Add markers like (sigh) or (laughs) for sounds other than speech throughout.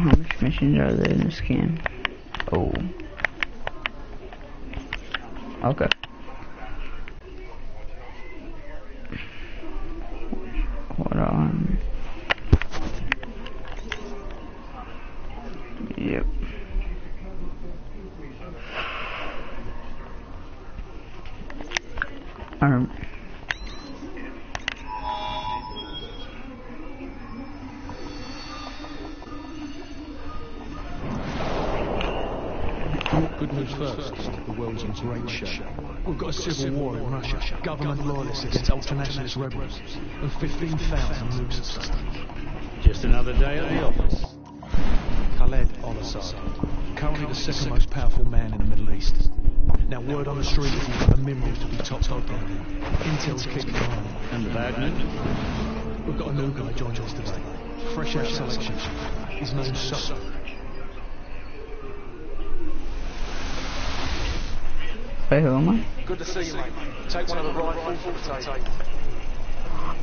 How much missions are there in this game? Oh. Okay. Civil war in Russia. Government loyalists against ultranationalist rebels. And 15,000 nukes at stake. Just another day at the office. Khaled al-Assad. Currently the second most powerful man in the Middle East. Now word on the street is he's got the minerals to be top dog down there. Intel's kicking around. And the bad news? We've got a new guy joining us today. Fresh out of selection. His name's Sutton. Wait, who am I? Good to see you, mate. Take one of the rifles for the.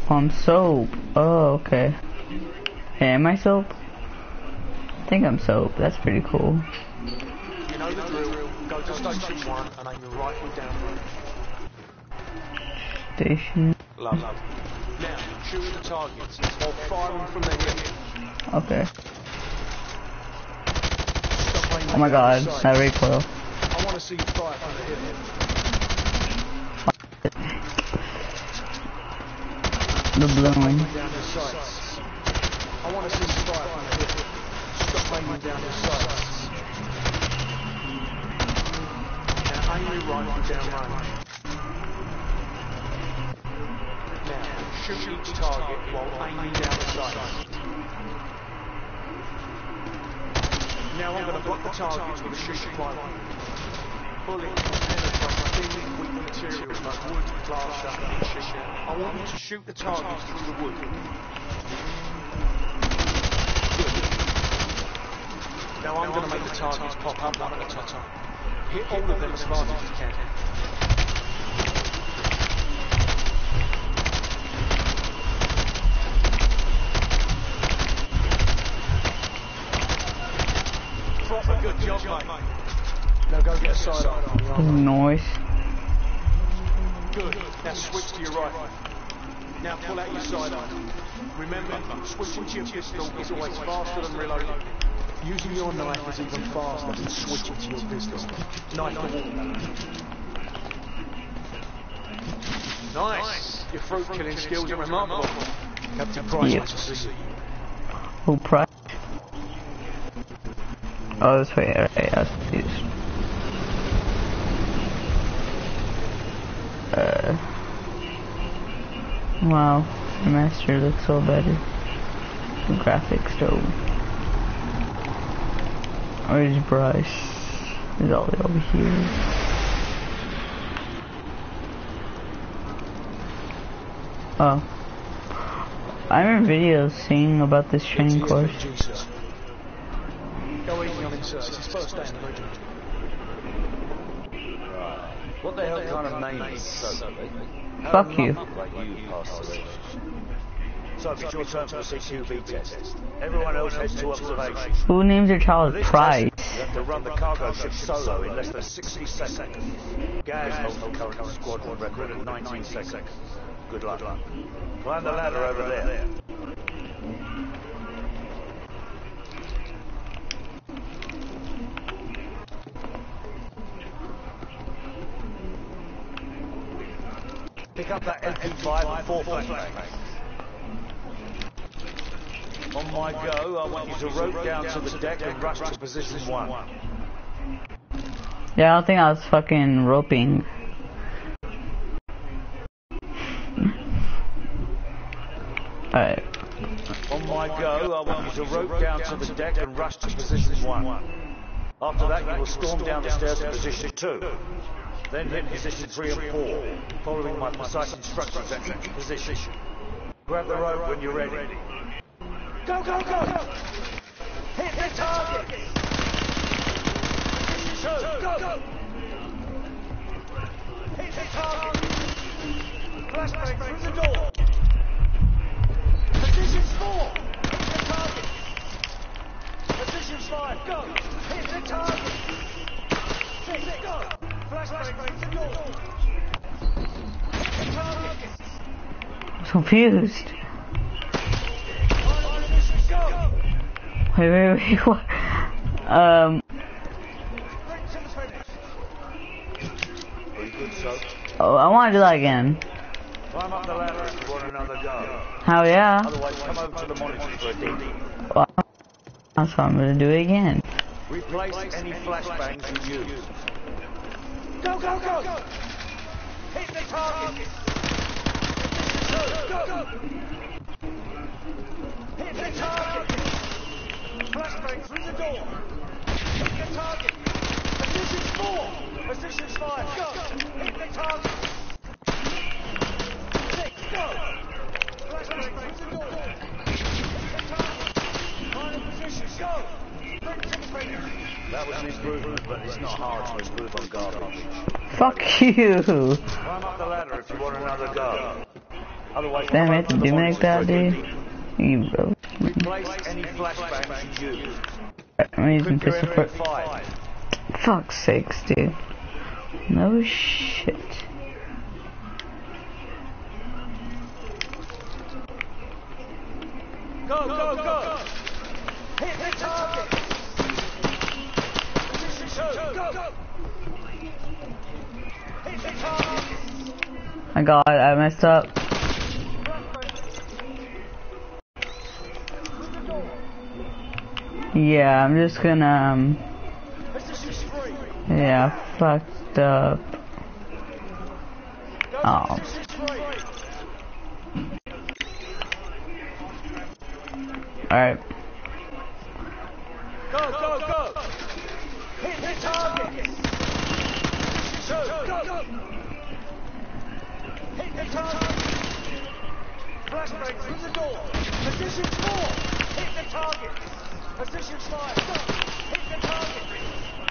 Oh, I'm soap. Oh, okay. Hey, am I soap? I think I'm soap. That's pretty cool. You know the drill. Go to station one and aim your rifle down. Station. Love, love. Now, shoot the targets or fire them from the hip. Okay. Oh my god, that recoil. I want to see you fire from the hip. The bloom. Down the sights. I want to see fire from the. Stop aiming down the sights. Now aim your rifle down range. Now, shoot each target while aiming down the sights. Now I'm going to block the targets with a shoot supply. I want you to shoot the targets through the wood. Now I'm going to make the targets pop up one at a time. Hit all of them as fast as you can. Proper good job, mate. Now go get a side on. Noise. Good. Now switch to your right. Now pull out your sidearm. Remember, switching to your pistol is always faster than reloading. Using your knife is even faster than switching to your pistol. Knife wall. Nice. Your fruit killing skills are remarkable. Captain Price wants to see you. Who price? Oh, way. Alright, I see this. Uh. Wow, the master looks so better. The graphics though. Where's Price? Is all the way over here. Oh. I remember videos seeing about this training course. TSPG, sir. Go easy on him, sir. It's his first day in the regiment. What the hell kind of name is Soap? Fuck you. not like you pass the registration? So it's your turn for the CQB test. Everyone else heads to observation. Who names their child For this Price? you have to run the cargo ship solo in less than 60 seconds. Gaz holds the current squadron record at 19 seconds. Good luck. Climb the ladder over there. Pick up that MP5 and four flashbangs. On my go, I want you to rope down to the deck and rush to position one. Yeah, I don't think I was fucking roping. Alright. On my go, I want you to rope down to the deck and rush to position one. After that, you will storm down the stairs to position two. Then hit position 3 and 4, following my precise instructions at each position. Grab the rope when you're ready. Go, go, go! Hit the target! Shoot, go, go! Hit the target! Flashbang through the door! Position 4! Confused. Wait, wait, wait, (laughs) what? Um, Are you good, so? oh, I want to do that again. Climb up the ladder if you want another go. Hell yeah. Otherwise, come over to the monitors for a debrief. Well, that's what I'm gonna do it again. Replace any flashbangs you use. Go, go, go! Hit the target! Fuck you. Climb up the ladder if you want another go. Damn it, did you make that, dude? You bro. Replace any flashbangs you use. I'm using pistol for fuck's sakes, dude. No shit. Go, go, go! Hit the target! Position two, go! Hit the target! I got it, I messed up. Yeah, I'm just gonna, um, yeah, fucked up. Oh. Alright. Go, go, go! Hit the target! Two, go! Hit the target! The door! Position four! Hit the target! Position five! Hit the target!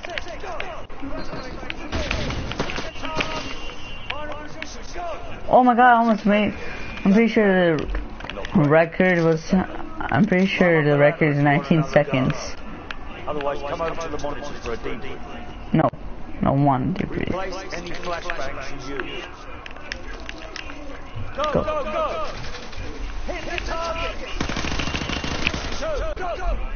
Six, go! Flashbang through the door! Hit the target! Final position, go! Oh my god, I almost made, I'm pretty sure the record was, I'm pretty sure the record is 19 seconds. Otherwise, come over to the monitors for a debrief. No, no one degree. Replace any flashbangs you use. Go, Go. go, go! Hit the target! Two, go, go!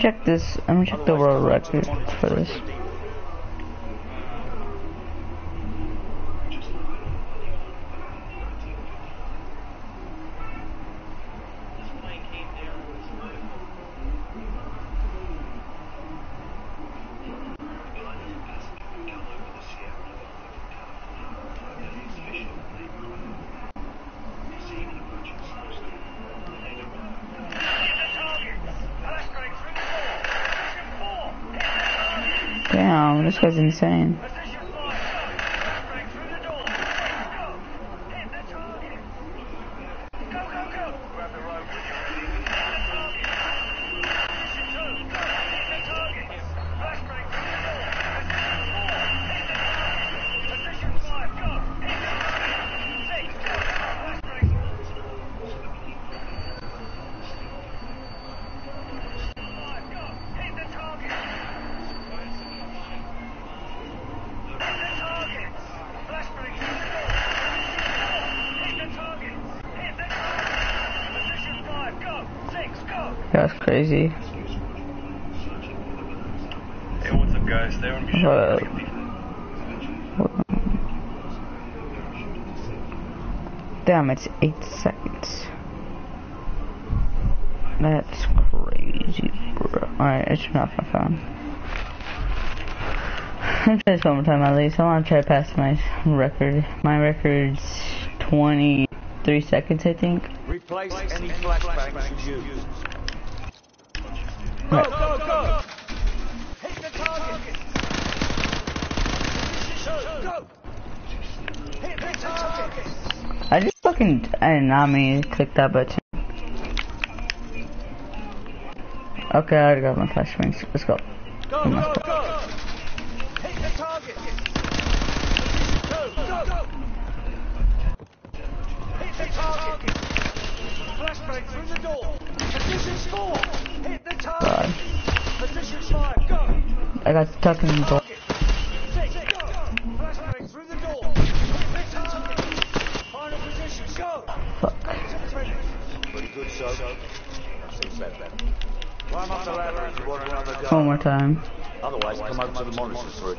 Check this, let me check the world record for this. Damn, this guy's insane. That's crazy. Hey, what's up, guys? Stay on be Uh, sure. Damn, it's eight seconds. That's crazy, bro. Alright, I turned off my phone. Let me try this one more time at least. I want to try to pass my record. My record's 23 seconds, I think. Replace any flashbangs you use. Right. Go, go! Hit the target! Go! Hit the target! I just fucking, I did not mean to click that button. Okay, I already got my flashbangs. Let's go. Go, go, go! Hit the target! Go, go, go! Hit the target! Flashbang through the door! Position four! Hit the God. target! Position five, go! I got stuck in the door. Fuck. One more time. Otherwise, come to the monitors for a.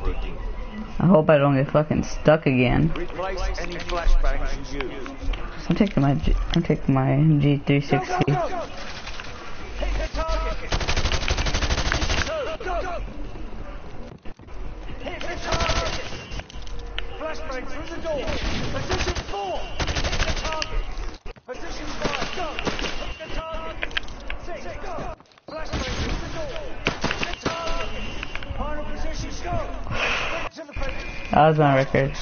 I hope I don't get fucking stuck again. I'm taking my G I'm taking my G36C. Flashbang through the door! Position 4! Position five, go! Hit the target! Six, go! Flashbang through the door! Hit the target! Final position, go! To the fence! That was my record.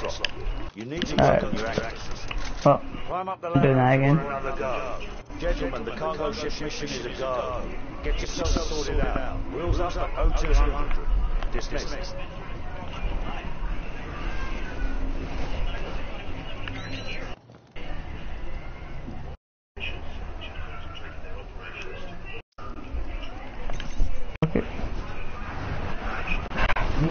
You need to Alright. work on your actions. Well, Climb up the I'm doing that again. for another go. Gentlemen, the cargo ship mission is a go. Get yourself sorted out. Wheels up at 0200. Dismissed. I'm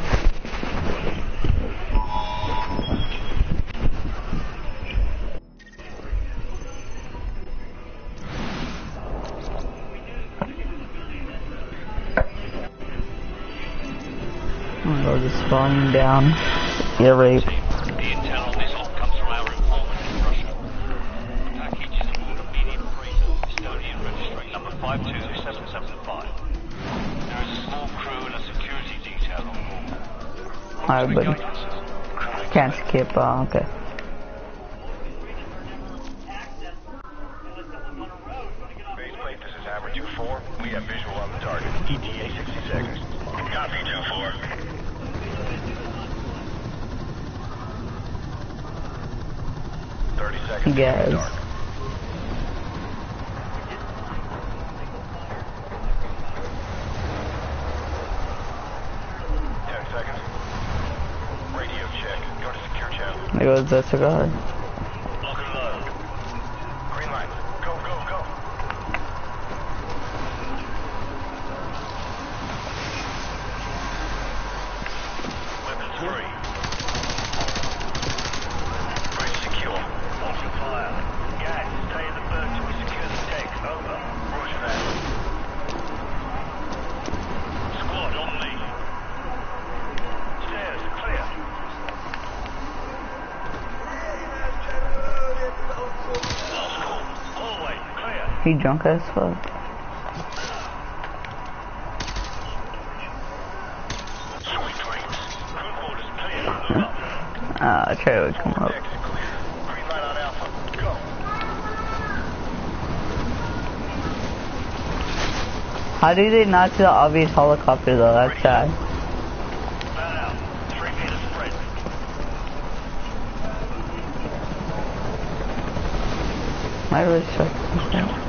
gonna go just falling down. Get raped. Okay. Baseplate, this is Hammer 2-4. We have visual on the target. ETA 60 seconds. Copy 2-4. 30 seconds. Yes. Dark. Ten seconds. Radio check. Go to secure channel. There goes the cigar. Lock and load. Green light. Go, go, go. Weapons free. Bridge secure. Open fire. Guys, stay in the bird till we secure the deck. Over. Roger that. Squad on me. Stairs clear. Last call. Hallway clear. He drunk as fuck. Sweet dreams. Crew quarters clear. Move up. Ah, Trey would come up. Deck is clear. Green light on Alpha. Go. How do they not see the obvious helicopter though? That's sad. Man out. Three meters spread. My really shook.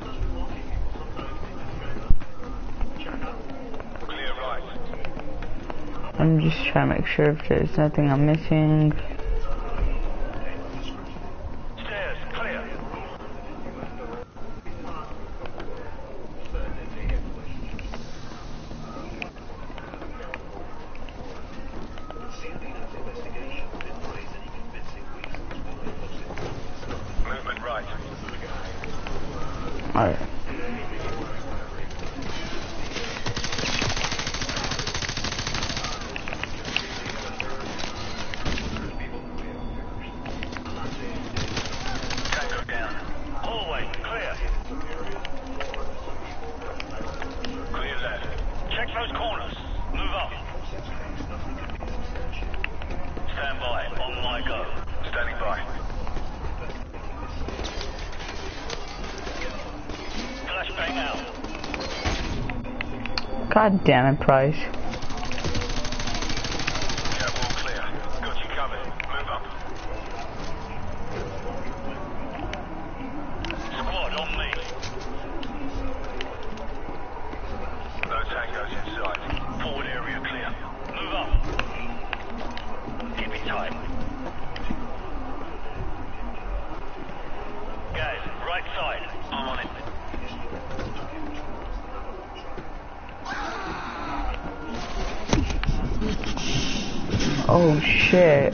I'm just trying to make sure if there's nothing I'm missing. God damn it, Price. oh shit.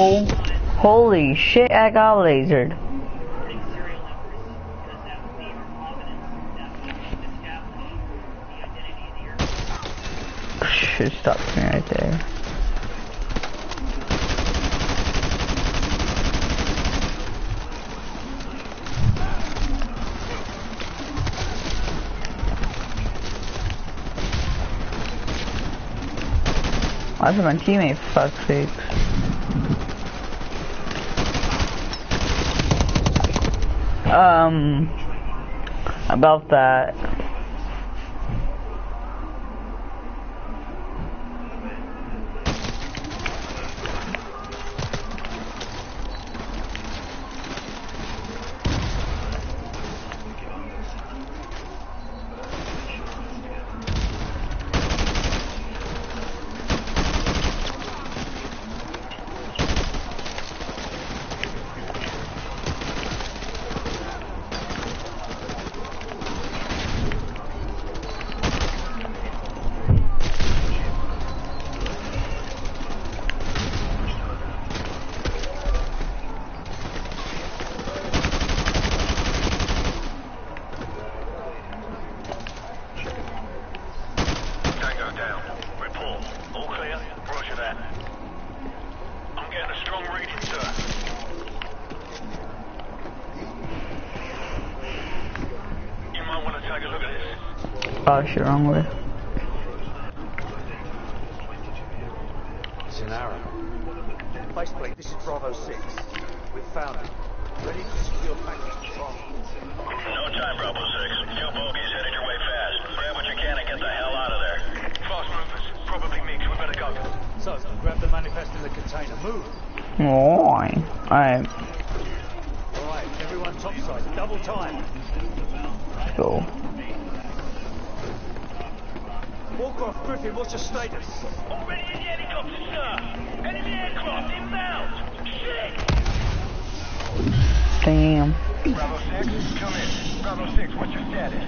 Holy shit, I got lasered. Should stop me right there. That's my teammate, fuck sakes. um, about that. spelled shit wrongly. It's an arrow. Baseplate, this is Bravo 6. We've found it. Ready to secure package from. No time, Bravo 6. Two bogeys headed your way fast. Grab what you can and get the hell out of there. Fast movers. Probably MiGs. We better go. So, grab the manifest in the container. Move. Alright. Alright. Alright, everyone topside. Double time. Let's go. Wallcroft Griffin, what's your status? Already in the helicopter, sir. Enemy aircraft inbound. Shit! Damn. Bravo 6, come in. Bravo 6, what's your status?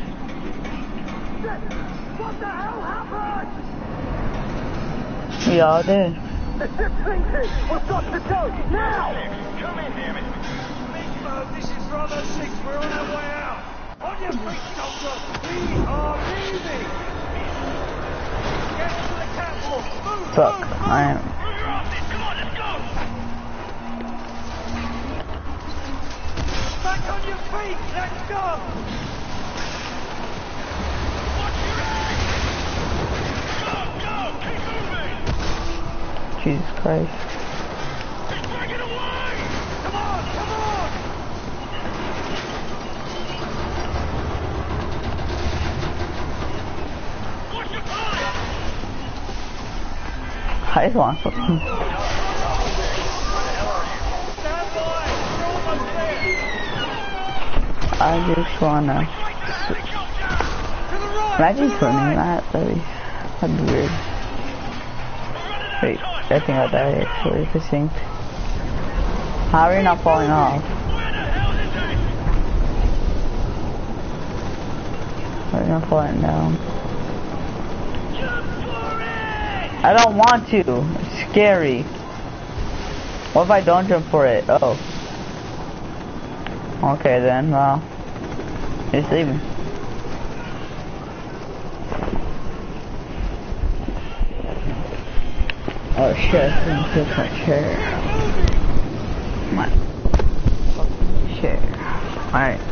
What the hell happened? We all did. The ship's sinking! We've got to go! Now! Come in, damn it. Bigbo, this is Bravo 6. We're on our way out. On your feet, soldier. We are leaving. Get to the catwalk. Move, Fuck. I am. Move your asses. Come on, let's go. Back on your feet. Let's go. Watch your. Go, go. Jesus Christ. I just wanna. Imagine swimming that. That'd be, that'd be weird. Wait, I think I died actually. If I synced. How are you not falling off? How are you not falling down? Jump for it. I don't want to. It's scary. What if I don't jump for it? Oh. Okay then, well. It's leaving. Oh shit, I pick my chair. My fucking chair. Alright.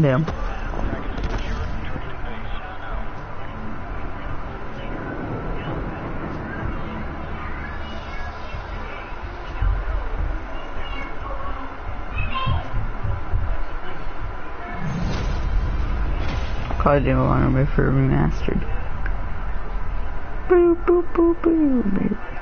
Damn. Call want to for remastered. Boo boo boo boo boo.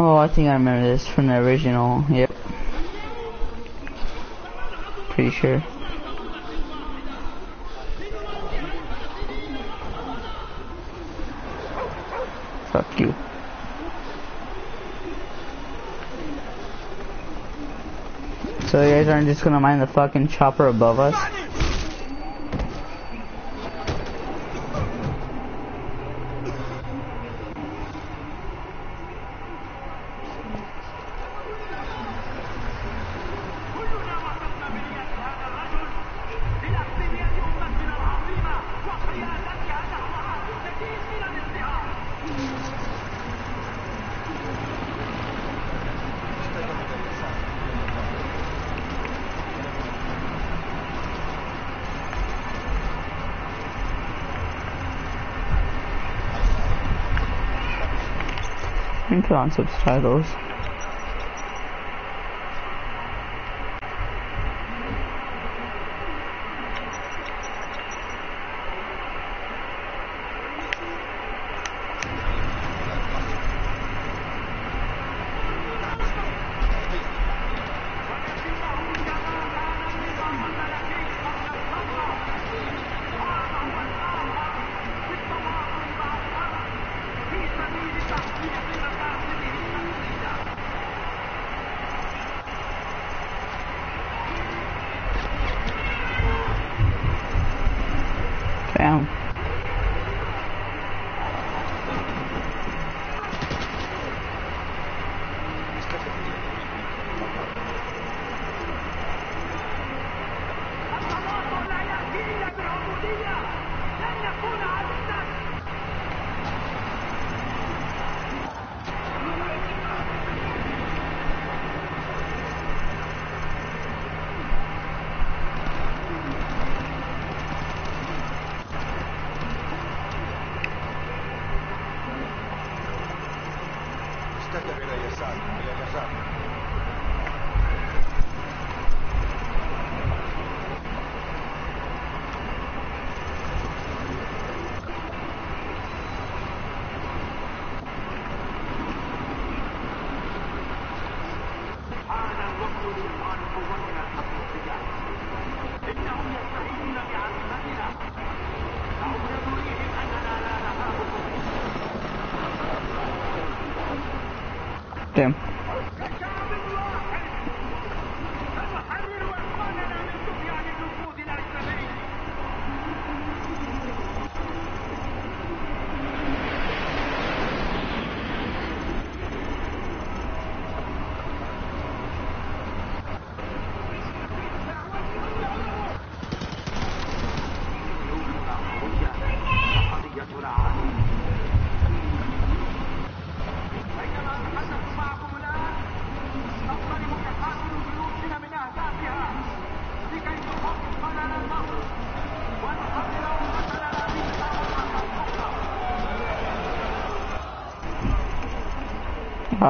Oh, I think I remember this from the original. Yep. Pretty sure. Fuck you. So you guys aren't just gonna mind the fucking chopper above us? I can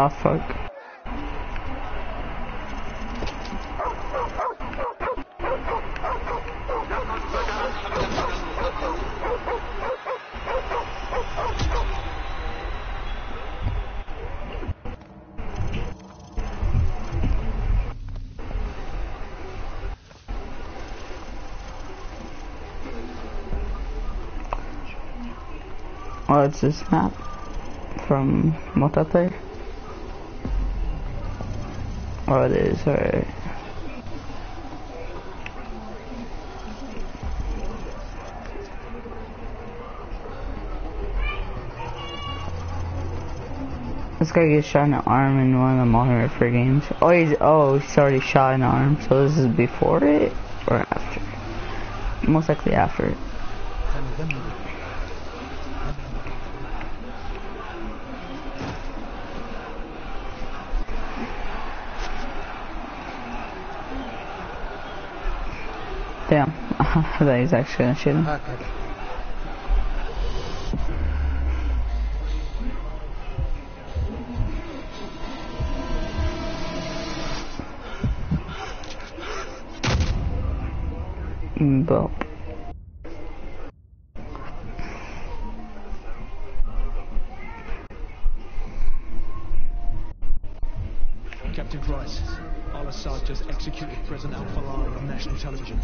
Ah, fuck. Oh, it's this map from multiplayer. Oh, it is, alright. This guy gets shot in the arm in one of the Modern Warfare games. Oh, he's oh, he's already shot in the arm. So this is before it or after? Most likely after it. Damn, I thought actually gonna shoot him. Bop. Captain Price, Al-Assad just executed President Al-Fulani on national television.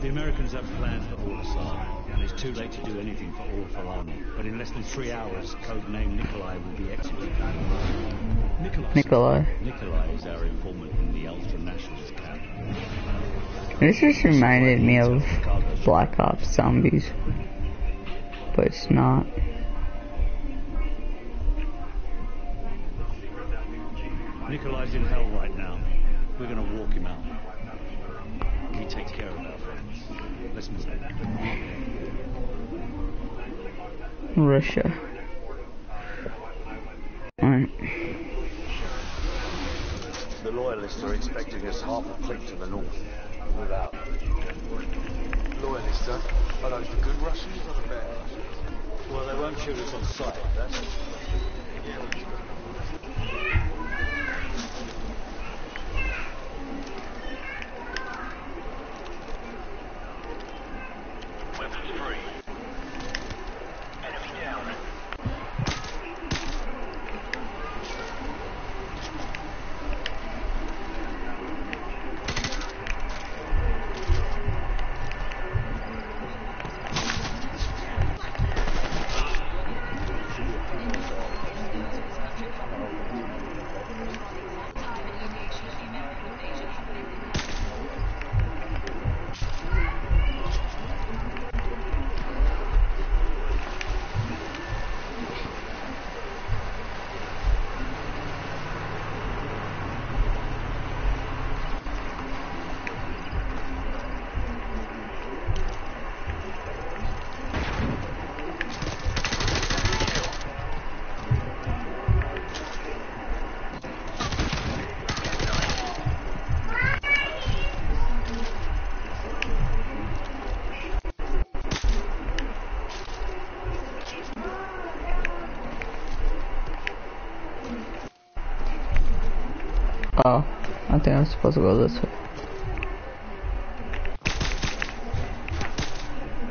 The Americans have plans for Al-Assad, and it's too late to do anything for Al-Fulani. But in less than three hours, codename Nikolai will be executed. Nicholas. Nikolai. Nikolai is our informant in the ultra-nationalist camp. This just reminded me of Black Ops Zombies. But it's not. Nikolai's in hell right now. We're gonna walk him out. He takes care of our friends. Let's move on. Russia. Alright. The loyalists are expecting us half a click to the north. Move out. Loyalists, huh? Are those the good Russians or the bad Russians? Well, they won't shoot us on sight, that's it. I'm supposed to go this way.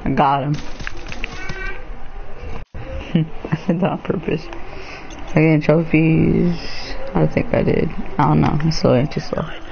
I got him. I did that on purpose. I getting trophies. I think I did. I don't know. I'm still too slow.